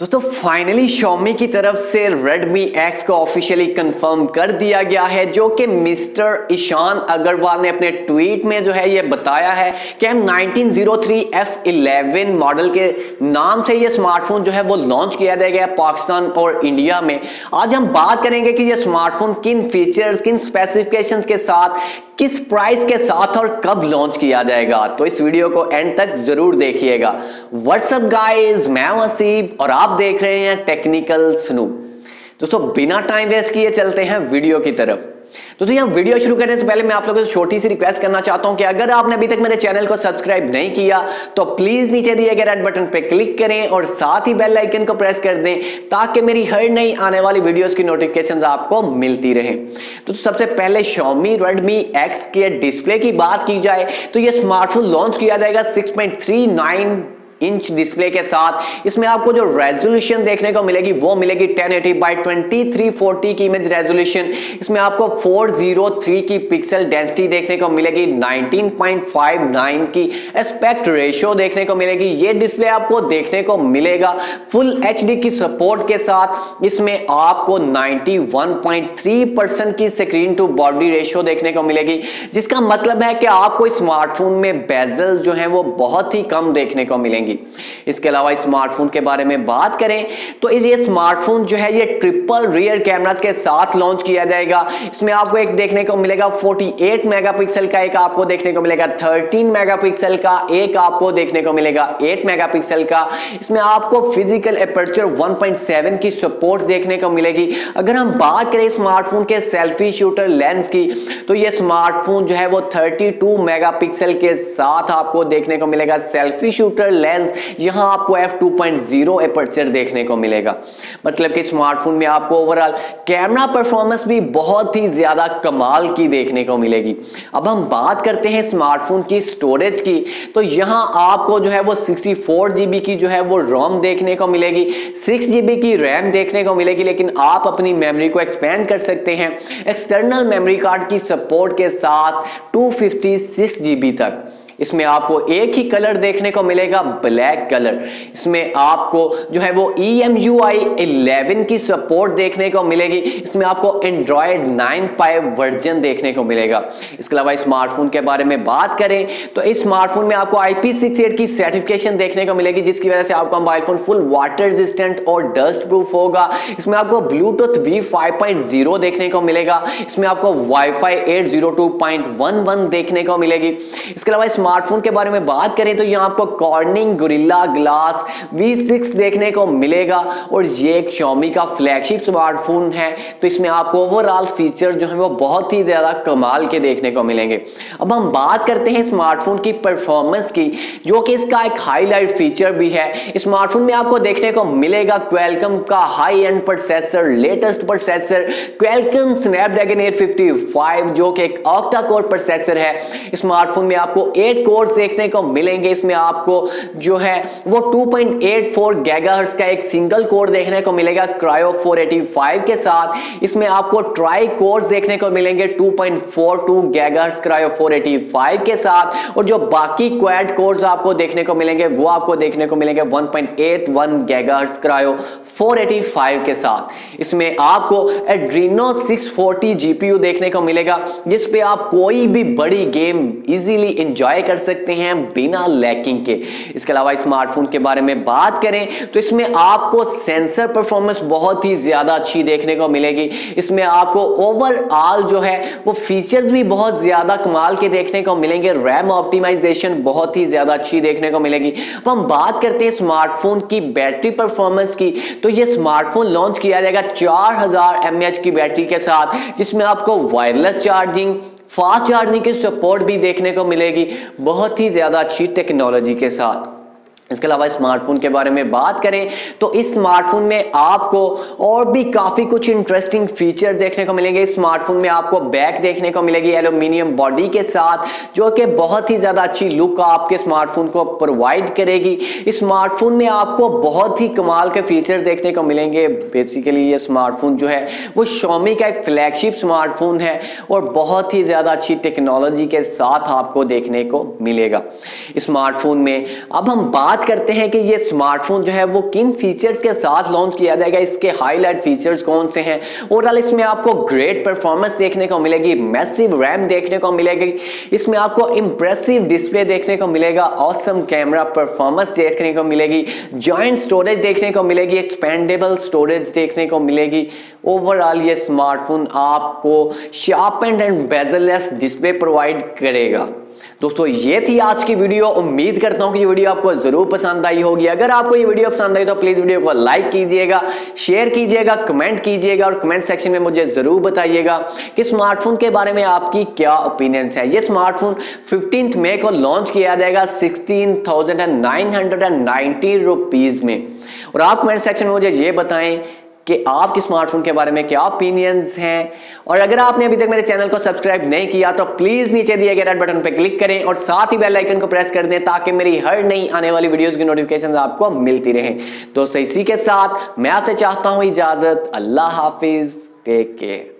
दोस्तों finally Xiaomi की तरफ़ से Redmi X को ऑफिशियली कंफर्म कर दिया गया है, जो कि मिस्टर ईशान अग्रवाल ने अपने ट्वीट में जो है ये बताया है कि हम 1903 F11 मॉडल के नाम से ये स्मार्टफ़ोन जो है वो लॉन्च किया जाएगा पाकिस्तान और इंडिया में। आज हम बात करेंगे कि ये स्मार्टफ़ोन किन फीचर्स किन स्पेसिफिकेशंस के साथ किस प्राइस के साथ और कब लॉन्च किया जाएगा? तो इस वीडियो को एंड तक ज़रूर देखिएगा। व्हाट्सअप गाइस मैं वसीब और आप देख रहे हैं टेक्निकल स्नू दोस्तों, बिना टाइम वेस्ट किए चलते हैं वीडियो की तरफ़। तो जी, हम वीडियो शुरू करने से पहले मैं आप लोगों से छोटी सी रिक्वेस्ट करना चाहता हूँ कि अगर आपने अभी तक मेरे चैनल को सब्सक्राइब नहीं किया तो प्लीज़ नीचे दिए गए रेड बटन पे क्लिक करें और साथ ही बेल आइकन को प्रेस कर दें ताकि मेरी हर नई आने वाली वीडियोस की नोटिफिकेशंस आपको मिलती रहे। तो सबसे पहले Xiaomi Redmi X के डिस्प्ले की बात की जाए तो ये स्मार्टफ़ोन लॉन्च किया जाएगा 6.39 इंच डिस्प्ले के साथ इसमें आपको जो रेजोल्यूशन देखने को मिलेगी, वो मिलेगी 1080 बाई 2340 की इमेज रेजोल्यूशन इसमें आपको 403 की पिक्सल डेंसिटी देखने को मिलेगी 19.59 की एस्पेक्ट रेशियो देखने को मिलेगी। ये डिस्प्ले आपको देखने को मिलेगा फुल एचडी की सपोर्ट के साथ। इसमें आपको 91.3 परसेंट की स्क्रीन टू बॉडी रेशियो देखने को मिलेगी, जिसका मतलब है कि आपको स्मार्टफ़ोन में बेजल जो है वो बहुत ही कम देखने को मिलेंगे। मिलेंगी इसके अलावा स्मार्टफ़ोन के बारे में बात करें तो ये स्मार्टफ़ोन जो है, ये ट्रिपल रियर कैमरास के साथ लॉन्च किया जाएगा। इसमें आपको एक देखने को मिलेगा 48 मेगापिक्सल का, एक आपको देखने को मिलेगा 13 मेगापिक्सल का, एक आपको देखने को मिलेगा 8 मेगापिक्सल का। इसमें आपको फ़िज़िकल अपर्चर 1.7 की सपोर्ट देखने को मिलेगी। अगर हम बात करें स्मार्टफ़ोन के सेल्फी शूटर लेंस की तो ये स्मार्टफ़ोन जो है, वो 32 मेगापिक्सल के साथ आपको देखने को मिलेगा। सेल्फी शूटर लेंस लेंस यहाँ आपको F two point zero aperture देखने को मिलेगा। मतलब कि स्मार्टफ़ोन में आपको ओवरऑल कैमरा परफॉर्मेंस भी बहुत ही ज़्यादा कमाल की देखने को मिलेगी। अब हम बात करते हैं स्मार्टफ़ोन की स्टोरेज की। तो यहाँ आपको जो है वो सिक्सटी जीबी की जो है वो रोम देखने को मिलेगी सिक्स जीबी की रैम देखने को मिलेगी, लेकिन आप अपनी मेमोरी को एक्सपेंड कर सकते हैं। एक्सटर्नल मेमोरी कार्ड की सपोर्ट के साथ टू फिफ्टी सिक्स जीबी तक। इसमें आपको एक ही कलर देखने को मिलेगा, ब्लैक कलर। इसमें आपको जो है वो E M U I eleven की सपोर्ट देखने को मिलेगी। इसमें आपको एंड्रॉयड नाइन फाइव वर्जन देखने को मिलेगा। इसके अलावा स्मार्टफ़ोन के बारे में बात करें तो इस स्मार्टफ़ोन में आपको आई पी सिक्स एट की सर्टिफिकेशन देखने को मिलेगी, जिसकी वजह से आपका mobile phone full water resistant और डस्ट प्रूफ होगा। इसमें आपको Bluetooth V five point zero देखने को मिलेगा। इसमें आपको WiFi eight zero two point one one देखने को मिलेगी। इसके अलावा स्मार्टफ़ोन के बारे में बात करें तो यहाँ आपको कॉर्निंग गुरिल्ला ग्लास V6 देखने को मिलेगा और ये एक Xiaomi का फ्लैगशिप स्मार्टफ़ोन है। तो इसमें आपको ओवरऑल फीचर जो है वो बहुत ही ज़्यादा कमाल के देखने को मिलेंगे। अब हम बात करते हैं स्मार्टफ़ोन की परफॉर्मेंस की, जो कि इसका एक हाईलाइट फीचर भी है। स्मार्टफ़ोन में आपको देखने को मिलेगा क्वेलकम का high end processor latest processor Qualcomm Snapdragon 855 जो कि एक ऑक्टा कोर प्रोसेसर है स्मार्टफ़ोन में आपको 8 कोर्स देखने को मिलेंगे। इसमें आपको जो है, वो 2.84 गीगाहर्ट्ज का एक सिंगल कोर देखने को मिलेगा क्रायो 485 के साथ। इसमें आपको ट्राई कोर्स देखने को मिलेंगे 2.42 गीगाहर्ट्ज क्रायो 485 के साथ। और जो बाकी क्वाड कोर्स आपको देखने को मिलेंगे, वो आपको देखने को मिलेंगे 1.81 गीगाहर्ट्ज क्रायो 485 के साथ। इसमें आपको एड्रीनो 640 जीपीयू देखने को मिलेगा जिस पे आप कोई भी बड़ी गेम इजीली एंजॉय कर सकते हैं बिना लैकिंग के। इसके अलावा स्मार्टफ़ोन के बारे में बात करें तो इसमें आपको सेंसर परफॉर्मेंस बहुत ही ज़्यादा अच्छी देखने को मिलेगी। इसमें आपको ओवरऑल जो है, वो फीचर्स भी बहुत ज़्यादा कमाल के देखने को मिलेंगे। रैम ऑप्टिमाइजेशन बहुत ही ज़्यादा अच्छी देखने को मिलेगी। अब हम बात करते हैं स्मार्टफ़ोन की बैटरी परफॉर्मेंस की। तो ये स्मार्टफ़ोन लॉन्च किया जाएगा चार हज़ार की बैटरी के साथ, जिसमें आपको वायरलेस चार्जिंग फास्ट चार्जिंग की सपोर्ट भी देखने को मिलेगी। बहुत ही ज़्यादा अच्छी टेक्नोलॉजी के साथ। इसके अलावा स्मार्टफ़ोन के बारे में बात करें तो इस स्मार्टफ़ोन में आपको और भी काफ़ी कुछ इंटरेस्टिंग फीचर देखने को मिलेंगे। इस स्मार्टफ़ोन में आपको बैक देखने को मिलेगी एल्यूमिनियम बॉडी के साथ, जो कि बहुत ही ज़्यादा अच्छी लुक आपके स्मार्टफ़ोन को प्रोवाइड करेगी। इस स्मार्टफ़ोन में आपको बहुत ही कमाल के फीचर देखने को मिलेंगे। बेसिकली ये स्मार्टफ़ोन जो है, वो शोमी का एक फ्लैगशिप स्मार्टफ़ोन है और बहुत ही ज़्यादा अच्छी टेक्नोलॉजी के साथ आपको देखने को मिलेगा। स्मार्टफ़ोन में अब हम बात बात करते हैं कि ये स्मार्टफ़ोन जो है वो किन फीचर्स के साथ लॉन्च किया जाएगा, इसके हाईलाइट फीचर्स कौन से हैं? ओवरऑल इसमें आपको ग्रेट परफॉर्मेंस देखने को मिलेगी मैसिव रैम देखने को मिलेगी, इसमें आपको इंप्रेसिव डिस्प्ले देखने को मिलेगा ऑसम कैमरा परफॉर्मेंस देखने को मिलेगी जॉइंट स्टोरेज देखने को मिलेगी एक्सपेंडेबल स्टोरेज देखने को मिलेगी। ओवरऑल ये स्मार्टफ़ोन आपको sharp and and bezelless display provide करेगा। दोस्तों, ये थी आज की वीडियो। उम्मीद करता हूँ कि ये वीडियो आपको ज़रूर पसंद आई होगी। अगर आपको ये वीडियो पसंद आई तो प्लीज़ वीडियो को लाइक कीजिएगा शेयर कीजिएगा कमेंट कीजिएगा और कमेंट सेक्शन में मुझे ज़रूर बताइएगा कि स्मार्टफ़ोन के बारे में आपकी क्या ओपिनियंस है। ये स्मार्टफ़ोन फिफ्टींथ मे को लॉन्च किया जाएगा sixteen thousand and nine hundred and ninety rupees में। और आप कमेंट सेक्शन में मुझे ये बताएँ कि आपके स्मार्टफ़ोन के बारे में क्या ओपिनियंस हैं? और अगर आपने अभी तक मेरे चैनल को सब्सक्राइब नहीं किया तो प्लीज़ नीचे दिए गए रेड बटन पर क्लिक करें और साथ ही बेल आइकन को प्रेस कर दें ताकि मेरी हर नई आने वाली वीडियोस की नोटिफिकेशन आपको मिलती रहे। दोस्तों, इसी के साथ मैं आपसे चाहता हूँ इजाज़त। अल्लाह हाफिज। Take care